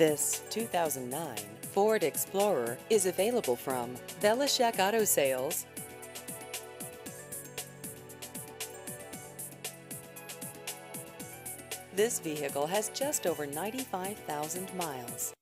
This 2009 Ford Explorer is available from Velishek Auto Sales. This vehicle has just over 95,000 miles.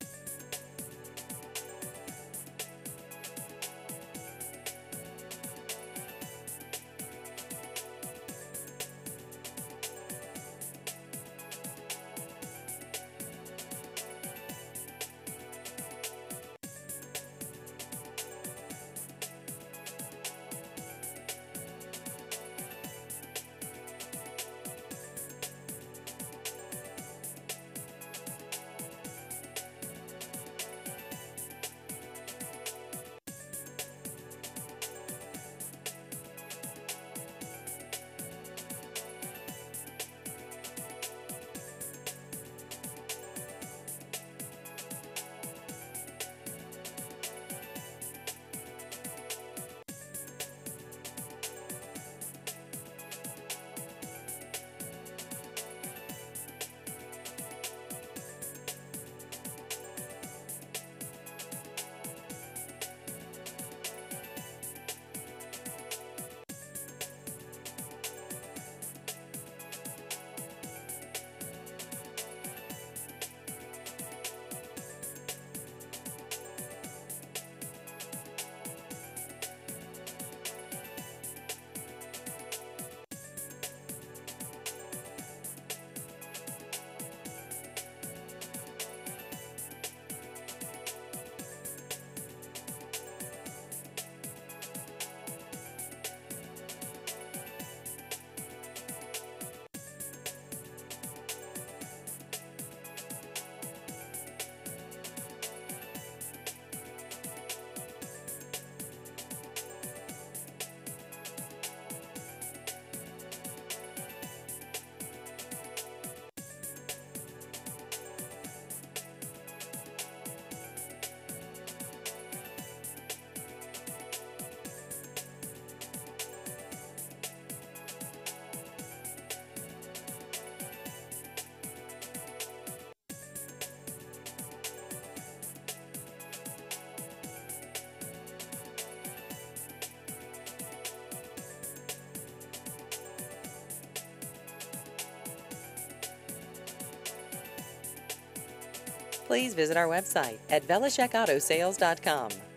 Please visit our website at VelishekAutoSales.com.